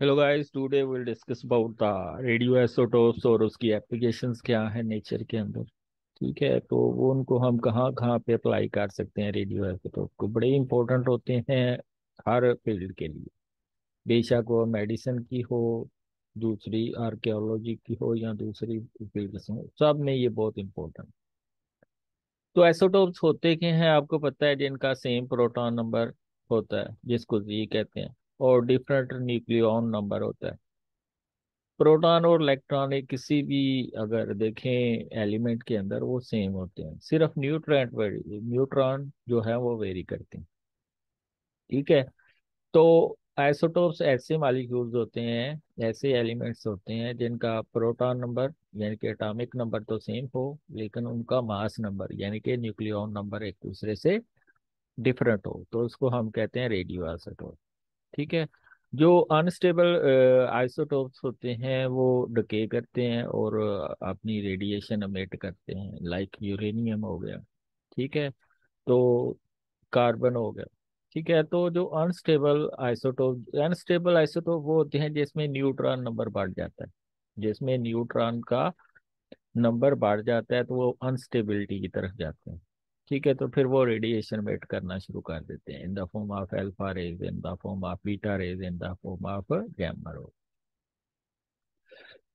Hello guys today will discuss about the radioisotopes और उसकी applications क्या है नेचर के अंदर। ठीक है तो वो उनको हम कहाँ कहाँ पे अप्लाई कर सकते हैं रेडियोआइसोटोप को? बड़े इंपॉर्टेंट होते हैं हर फ़ील्ड के लिए। बेशक वो मेडिसिन की हो, दूसरी आर्कियोलॉजी की हो या दूसरी फ़ील्ड हो, सब में ये बहुत इंपॉर्टेंट तो आइसोटोप्स होते क्या हैं? आपको पता है जिनका सेम प्रोटॉन नंबर होता है, जिसको जी कहते हैं। और डिफरेंट न्यूक्लियन नंबर होता है। प्रोटॉन और इलेक्ट्रॉन एक किसी भी अगर देखें एलिमेंट के अंदर वो सेम होते हैं। सिर्फ़ न्यूट्रॉन न्यूट्रॉन जो है वो वेरी करते हैं। ठीक है? तो आइसोटोप्स ऐसे मालिक्यूल्स होते हैं, ऐसे एलिमेंट्स होते हैं जिनका प्रोटॉन नंबर यानी कि एटॉमिक नंबर तो सेम हो, लेकिन उनका मास नंबर यानी कि न्यूक्लियन नंबर एक दूसरे से डिफरेंट हो। तो उसको हम कहते हैं रेडियो आइसोटोप ठीक है। जो अनस्टेबल आइसोटोप्स होते हैं, वो डके करते हैं और अपनी रेडिएशन अमेट करते हैं लाइक यूरेनियम हो गया, ठीक है। तो कार्बन हो गया, ठीक है। तो जो अनस्टेबल आइसोटोप अनस्टेबल आइसोटोप वो होते हैं जिसमें न्यूट्रॉन नंबर बढ़ जाता है, जिसमें न्यूट्रॉन का नंबर बढ़ जाता है तो वो अनस्टेबिलिटी की तरफ़ जाते हैं। ठीक है तो फिर वो रेडिएशन वेट करना शुरू कर देते हैं। In the form of alpha rays in the form of beta rays in the form of gamma ray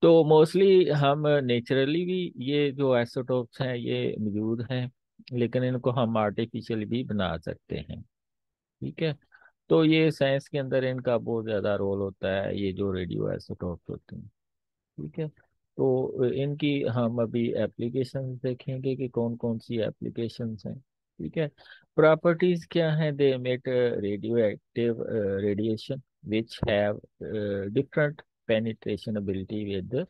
तो मोस्टली हम नेचुरली भी ये जो आइसोटोप्स हैं, ये मौजूद हैं, लेकिन इनको हम आर्टिफिशियल भी बना सकते हैं। ठीक है? तो ये साइंस के अंदर इनका बहुत ज़्यादा रोल होता है, ये जो रेडियो आइसोटोप्स होते हैं। ठीक है? तो इनकी हम अभी एप्लीकेशन देखेंगे कि कौन कौन सी एप्लीकेशन हैं, ठीक है? प्रॉपर्टीज़ क्या है? They emit radio active radiation, which have different penetration ability with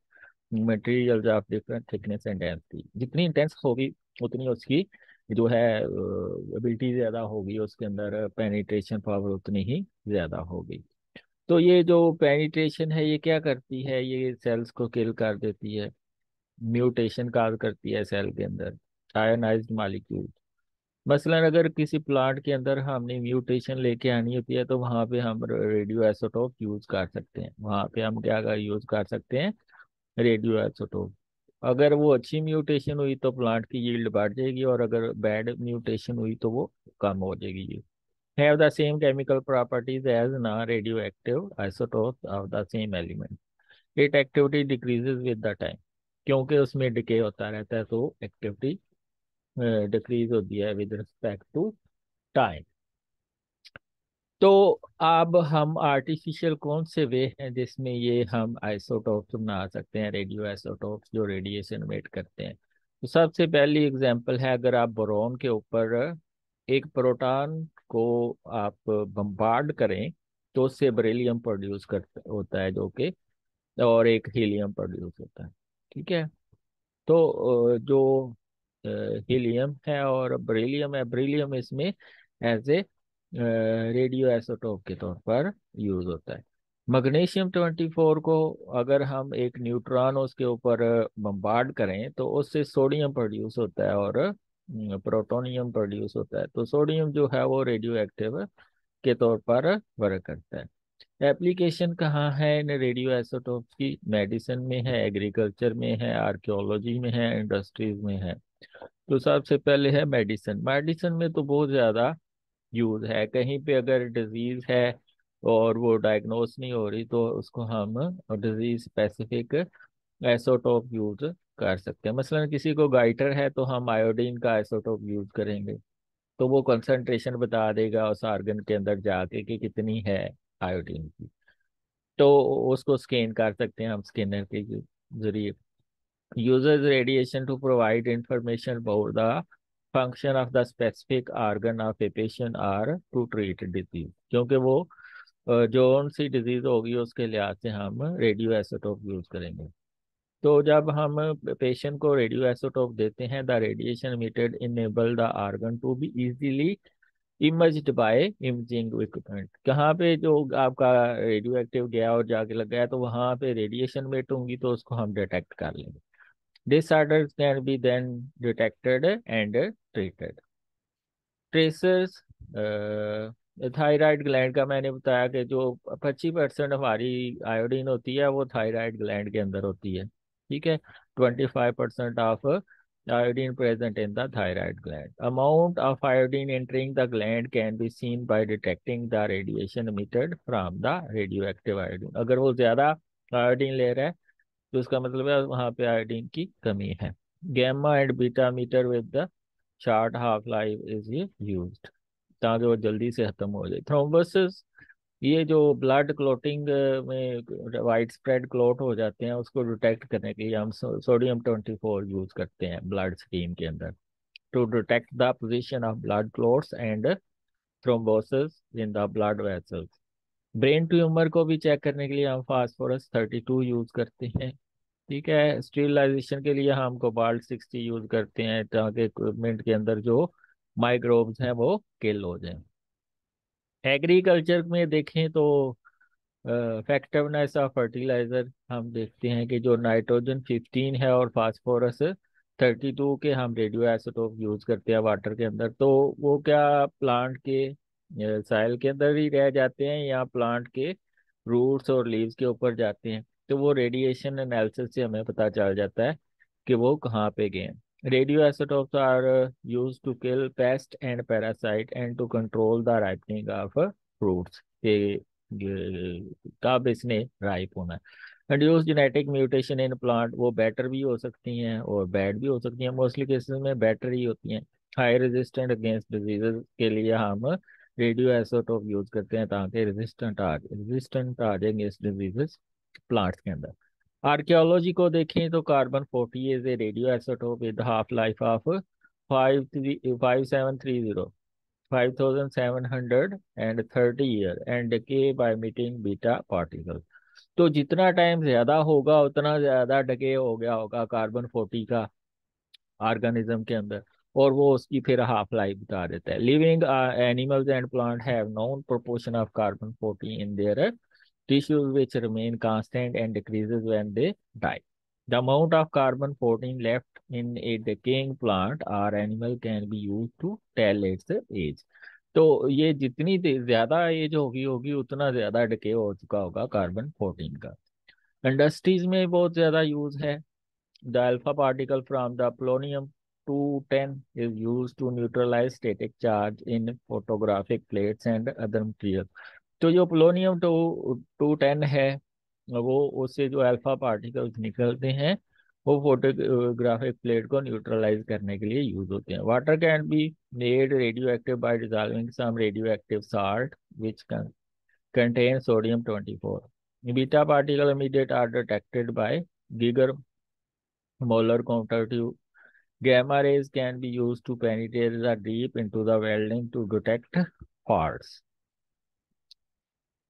materials of different thickness and density जितनी इंटेंस होगी, उतनी उसकी जो है एबिलिटी ज़्यादा होगी, उसके अंदर पेनिट्रेशन पावर उतनी ही ज़्यादा होगी। तो ये जो पेनिट्रेशन है, ये क्या करती है? ये सेल्स को किल कर देती है। म्यूटेशन काज करती है सेल के अंदर। आयोनाइज मालिक्यूल मसलन अगर किसी प्लांट के अंदर हमने म्यूटेशन लेके आनी होती है तो वहाँ पे हम रेडियो एसोटोप यूज़ कर सकते हैं। वहाँ पे हम क्या कर यूज़ कर सकते हैं? रेडियो एसोटोप अगर वो अच्छी म्यूटेशन हुई तो प्लांट की यील्ड बढ़ जाएगी, और अगर बैड म्यूटेशन हुई तो वो कम हो जाएगी। Have the same chemical properties as non-radioactive isotopes of the same element. Its activity decreases with the time. क्योंकि उसमें डिके होता रहता है तो एक्टिविटी डिक्रीज होती है विद रिस्पेक्ट टू टाइम तो अब हम आर्टिफिशियल कौन से वे हैं जिसमें ये हम आइसोटोप्स बना सकते हैं रेडियो आइसोटोप्स जो रेडिएशन वेट करते हैं तो सबसे पहली एग्जांपल है, अगर आप बोरोन के ऊपर एक प्रोटॉन को आप बम्बार्ड करें तो उससे बरेलियम प्रोड्यूस करता, होता है जो कि, और एक हीलियम प्रोड्यूस होता है, ठीक है? तो जो हीलियम है और बरेलियम है बरेलियम इसमें एज ए रेडियो एसोटोप के तौर पर यूज़ होता है। मैग्नीशियम 24 को अगर हम एक न्यूट्रॉन उसके ऊपर बम्बार्ड करें तो उससे सोडियम प्रोड्यूस होता है और प्रोटोनियम प्रोड्यूस होता है। तो सोडियम जो है वो रेडियो एक्टिव के तौर पर वर्क करता है। एप्लीकेशन कहाँ है? इन रेडियो आइसोटोप्स की मेडिसिन में है एग्रीकल्चर में है आर्कियोलॉजी में है इंडस्ट्रीज़ में है। तो सबसे पहले है मेडिसिन मेडिसिन में तो बहुत ज़्यादा यूज़ है। कहीं पे अगर डिज़ीज़ है और वो डायग्नोस नहीं हो रही तो उसको हम डिज़ीज़ स्पेसिफिक एसोटोप यूज़ कर सकते हैं। मसलन किसी को गाइटर है तो हम आयोडीन का आइसोटोप यूज़ करेंगे तो वो कंसंट्रेशन बता देगा उस आर्गन के अंदर जाके कि कितनी है आयोडीन की। तो उसको स्कैन कर सकते हैं हम स्कैनर के ज़रिए। Users radiation to provide information about the function of the specific organ of a patient or to treat disease क्योंकि वो जो सी डिज़ीज़ होगी उसके लिहाज से हम रेडियो एसोटोप यूज़ करेंगे। तो जब हम पेशेंट को रेडियो एसोटोप देते हैं the radiation emitted enable the organ to be easily imaged by imaging equipment कहाँ पे जो आपका रेडियो एक्टिव गया और जाके लग गया तो वहाँ पे रेडिएशन मेट होंगी तो उसको हम डिटेक्ट कर लेंगे। Disorders can be then detected and treated tracers thyroid gland का मैंने बताया कि जो पच्चीस परसेंट हमारी आयोडीन होती है, वो थायराइड ग्लैंड के अंदर होती है। ठीक है? 25% percent of iodine present in the gland amount of iodine entering the gland can be seen by detecting the radiation emitted from the radio active iodine अगर वो ज़्यादा आयोडीन ले रहा है तो उसका मतलब है वहाँ पे आयोडीन की कमी है। Gamma and beta meter with the short half life is use ताकि वो जल्दी से खत्म हो जाए। थ्रोम्बोसिस ये जो ब्लड क्लोटिंग में वाइड स्प्रेड क्लोट हो जाते हैं, उसको डिटेक्ट करने के लिए हम सोडियम ट्वेंटी फोर यूज़ करते हैं ब्लड स्ट्रीम के अंदर। To detect the position of blood clots and thrombosis in the blood vessels brain tumour को भी चेक करने के लिए हम फास्फोरस थर्टी टू यूज़ करते हैं। ठीक है स्टीरिलाइजेशन के लिए हम कोबाल्ट सिक्सटी यूज़ करते हैं, ताकि इक्विपमेंट के अंदर जो माइक्रोब्स हैं वो किल हो जाएँ। एग्रीकल्चर में देखें तो इफेक्टिवनेस ऑफ़ फर्टिलाइज़र हम देखते हैं कि जो नाइट्रोजन 15 है और फास्फोरस 32 के हम रेडियो आइसोटोप यूज़ करते हैं वाटर के अंदर। तो वो क्या प्लांट के साइल के अंदर ही रह जाते हैं या प्लांट के रूट्स और लीव्स के ऊपर जाते हैं? तो वो रेडिएशन एनालिसिस से हमें पता चल जाता है कि वो कहाँ पे गए हैं। Radioisotopes are uh, used to kill pest and parasite and to control the ripening of uh, fruits. के कब इसने राइप होना है induce genetic mutation in plant वो बेटर भी हो सकती हैं और बैड भी हो सकती हैं मोस्टली केसेस में बेटर ही होती हैं हाई रेजिस्टेंट अगेंस्ट डिजीजेस के लिए हम रेडियो एसोटोप यूज़ करते हैं ताकि रेजिस्टेंट आ रेजिस्टेंट आ जाएँगे इस डिजीजेस प्लांट्स के अंदर आर्कियोलॉजी को देखें तो carbon forty is a radio isotope with half life of five three, five seven three zero, five thousand seven hundred and thirty year and के बाय मीटिंग बीटा पार्टिकल। तो जितना time ज़्यादा होगा, उतना ज़्यादा डके हो गया होगा कार्बन फोर्टी का ऑर्गेनिज्म के अंदर और वो उसकी फिर हाफ़ लाइफ बता देता है। Living animals and plant have known proportion of carbon forty in their tissues which remain constant and decreases when they die. The amount of carbon-14 left in a decaying plant or animal can be used to tell its age. तो ये जितनी ज़्यादा as होगी होगी उतना ज़्यादा decay हो चुका होगा कार्बन फोर्टीन का इंडस्ट्रीज़ में बहुत ज़्यादा यूज़ है the alpha particle from the polonium 210 is used to neutralize static charge in photographic plates and other materials. तो जो पोलोनियम टू टू टेन है, वो, उससे जो अल्फ़ा पार्टिकल्स निकलते हैं, वो फोटोग्राफिक प्लेट को न्यूट्रलाइज करने के लिए यूज़ होते हैं। Water can be made radio active by dissolving some radio active salt which contain sodium 24 beta particle immediate are detected by Geiger Muller counter tube gamma rays can be used to penetrate the deep into the welding to detect faults.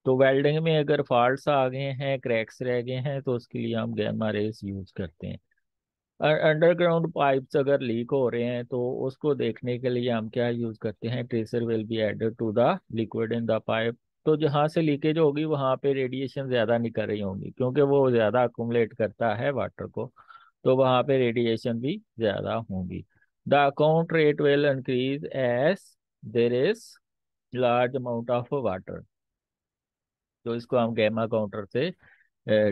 तो welding में अगर faults आ गए हैं, cracks रह गए हैं तो उसके लिए हम गैमा रेस यूज़ करते हैं। अंडरग्राउंड पाइप्स अगर लीक हो रहे हैं तो उसको देखने के लिए हम क्या यूज़ करते हैं? Tracer will be added to the liquid in the pipe तो जहाँ से लीकेज होगी, वहाँ पे रेडिएशन ज़्यादा निकल रही होंगी, क्योंकि वो ज़्यादा अकोमलेट करता है वाटर को। तो वहाँ पे रेडिएशन भी ज़्यादा होंगी। The account rate will increase as there is large amount of water तो इसको हम गैमा काउंटर से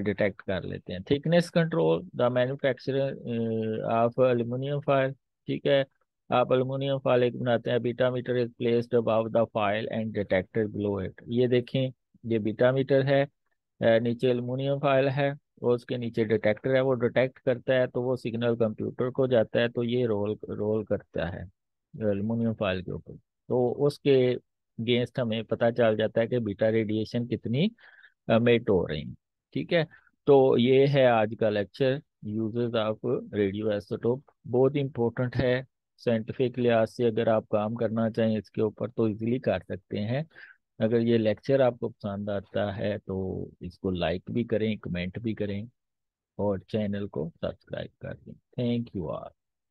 डिटेक्ट कर लेते हैं। Thickness control the manufacturing of aluminium file ठीक है? आप एल्यूमिनियम फ़ाइल एक बनाते हैं beta meter is placed above the file and detected below it ये देखें, ये बीटा मीटर है नीचे एल्यूमिनियम फ़ाइल है और उसके नीचे डिटेक्टर है, वो डिटेक्ट करता है तो वो सिग्नल कंप्यूटर को जाता है तो ये रोल रोल करता है एल्यूमिनियम फ़ाइल के ऊपर। तो उसके अगेंस्ट हमें पता चल जाता है कि बीटा रेडिएशन कितनी मेट हो रही ठीक है? तो ये है आज का lecture uses of radio isotope बहुत इंपॉर्टेंट है। साइंटिफिक लिहाज से अगर आप काम करना चाहें इसके ऊपर तो इजीली कर सकते हैं। अगर ये लेक्चर आपको पसंद आता है तो इसको लाइक भी करें कमेंट भी करें और चैनल को सब्सक्राइब कर दें। Thank you are